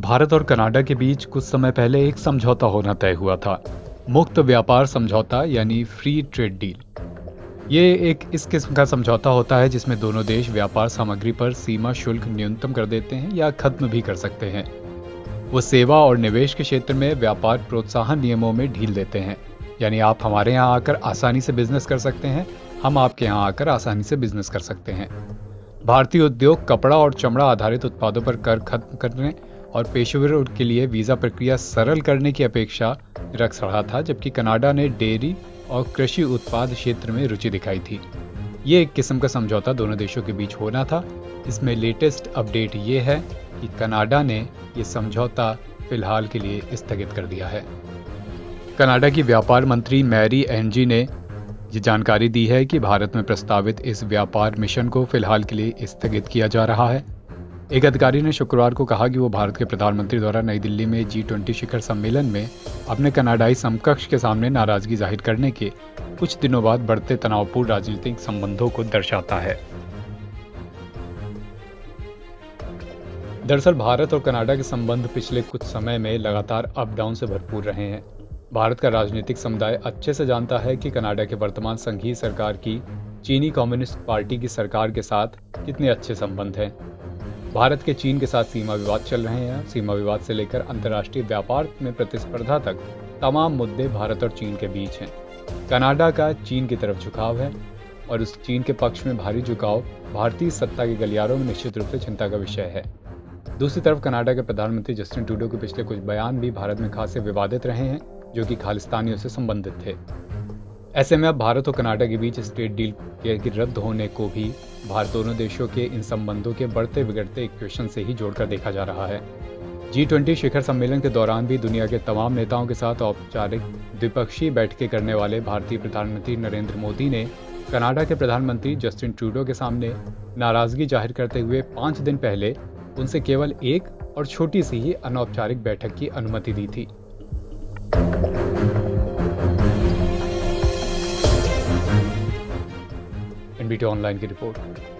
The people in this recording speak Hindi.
भारत और कनाडा के बीच कुछ समय पहले एक समझौता होना तय हुआ था, मुक्त व्यापार समझौता यानी फ्री ट्रेड डील ये एक इस किस्म का समझौता होता है जिसमें दोनों देश व्यापार सामग्री पर सीमा शुल्क न्यूनतम कर देते हैं या खत्म भी कर सकते हैं। वो सेवा और निवेश के क्षेत्र में व्यापार प्रोत्साहन नियमों में ढील देते हैं। यानी आप हमारे यहाँ आकर आसानी से बिज़नेस कर सकते हैं, हम आपके यहाँ आकर आसानी से बिज़नेस कर सकते हैं। भारतीय उद्योग कपड़ा और चमड़ा आधारित उत्पादों पर कर खत्म करने और पेशेवरों के लिए वीज़ा प्रक्रिया सरल करने की अपेक्षा रख रहा था, जबकि कनाडा ने डेयरी और कृषि उत्पाद क्षेत्र में रुचि दिखाई थी। ये एक किस्म का समझौता दोनों देशों के बीच होना था। इसमें लेटेस्ट अपडेट ये है कि कनाडा ने ये समझौता फ़िलहाल के लिए स्थगित कर दिया है। कनाडा की व्यापार मंत्री मैरी एनजी ने ये जानकारी दी है कि भारत में प्रस्तावित इस व्यापार मिशन को फ़िलहाल के लिए स्थगित किया जा रहा है। एक अधिकारी ने शुक्रवार को कहा कि वो भारत के प्रधानमंत्री द्वारा नई दिल्ली में जी ट्वेंटी शिखर सम्मेलन में अपने कनाडाई समकक्ष के सामने नाराज़गी ज़ाहिर करने के कुछ दिनों बाद बढ़ते तनावपूर्ण राजनीतिक संबंधों को दर्शाता है। दरअसल भारत और कनाडा के संबंध पिछले कुछ समय में लगातार अप डाउन से भरपूर रहे हैं। भारत का राजनीतिक समुदाय अच्छे से जानता है कि कनाडा के वर्तमान संघीय सरकार की चीनी कम्युनिस्ट पार्टी की सरकार के साथ कितने अच्छे संबंध हैं। भारत के चीन के साथ सीमा विवाद चल रहे हैं। सीमा विवाद से लेकर अंतर्राष्ट्रीय व्यापार में प्रतिस्पर्धा तक तमाम मुद्दे भारत और चीन के बीच हैं। कनाडा का चीन की तरफ़ झुकाव है और उस चीन के पक्ष में भारी झुकाव भारतीय सत्ता के गलियारों में निश्चित रूप से चिंता का विषय है। दूसरी तरफ़ कनाडा के प्रधानमंत्री जस्टिन टूडो के पिछले कुछ बयान भी भारत में खासे विवादित रहे हैं, जो कि खालिस्तानियों से संबंधित थे। ऐसे में अब भारत और कनाडा के बीच स्टेट डील के रद्द होने को भी भारत दोनों देशों के इन संबंधों के बढ़ते बिगड़ते इक्वेशन से ही जोड़कर देखा जा रहा है। जी ट्वेंटी शिखर सम्मेलन के दौरान भी दुनिया के तमाम नेताओं के साथ औपचारिक द्विपक्षीय बैठकें करने वाले भारतीय प्रधानमंत्री नरेंद्र मोदी ने कनाडा के प्रधानमंत्री जस्टिन ट्रूडो के सामने नाराज़गी ज़ाहिर करते हुए पाँच दिन पहले उनसे केवल एक और छोटी सी ही अनौपचारिक बैठक की अनुमति दी थी। एनबीटी ऑनलाइन की रिपोर्ट